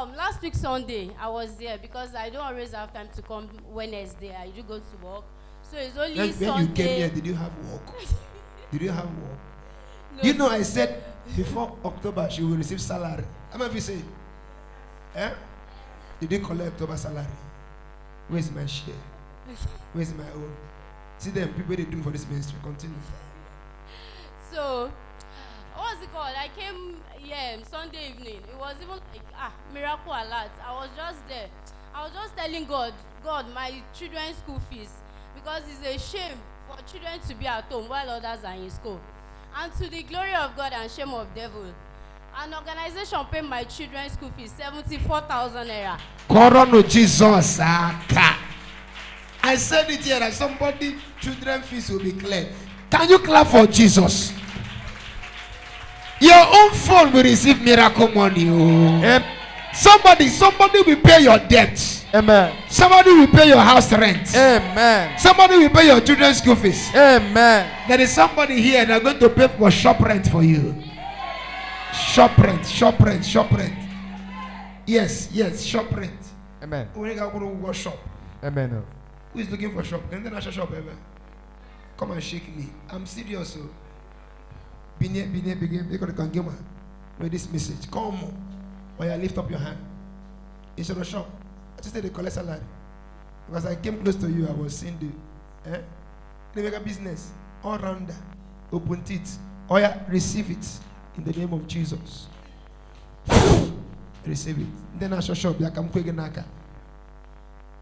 Um, last week Sunday, I was there because I don't always have time to come Wednesday. I do go to work, so it's only When, when you came here, did you have work? Did you have work? No, You know, I said before October she will receive salary. How many of you say? Eh? Did you collect October salary? Where's my share? Where's my own? See them people they doing for this ministry. Continue. So, what's it called? I came um, Sunday evening. It was even like ah miracle alert. I was just there. I was just telling God, God, my children's school fees, because it's a shame for children to be at home while others are in school. And to the glory of God and shame of devil, an organization paid my children's school fees seventy-four thousand naira. Corono Jesus. I said it here that somebody children fees will be cleared. Can you clap for Jesus? Your own phone will receive miracle money. Oh. Am- Somebody, somebody will pay your debt. Amen. Somebody will pay your house rent. Amen. Somebody will pay your children's school fees. Amen. There is somebody here that are going to pay for shop rent for you. Shop rent, shop rent, shop rent. Yes, yes, shop rent. Amen. When you go shop, Amen. who is looking for shop? International shop ever? Come and shake me. I'm serious. So, be near, begin. They got give me with this message. Come. Or you lift up your hand. Instead of shop, I just say they collect salary. Because I came close to you, I was seeing the eh? They make a business all rounder. Open it. Oh yeah, receive it in the name of Jesus. receive it. Then I shall shop. I come quick naka.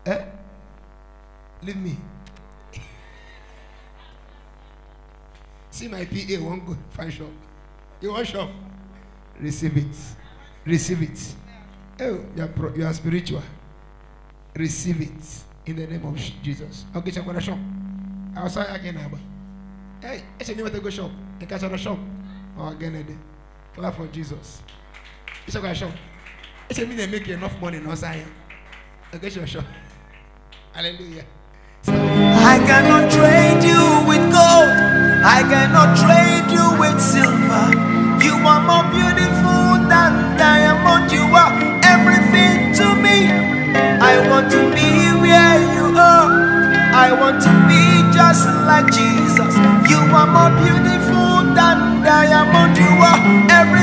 Eh? Leave me. See my PA one good fine shop. You want shop? Receive it. Receive it. Oh, you are, pro, you are spiritual. Receive it in the name of Jesus. Okay, check the shop. Sorry again, Abba. Hey, I should never go shop. The catch on the shop. Oh, again, clap for Jesus. It's a shop. I should mean they make you enough money, no sign. Okay, your shop. Hallelujah. I cannot trade. I cannot trade you with silver. You are more beautiful than diamond. You are everything to me. I want to be where you are. I want to be just like Jesus. You are more beautiful than diamond. You are everything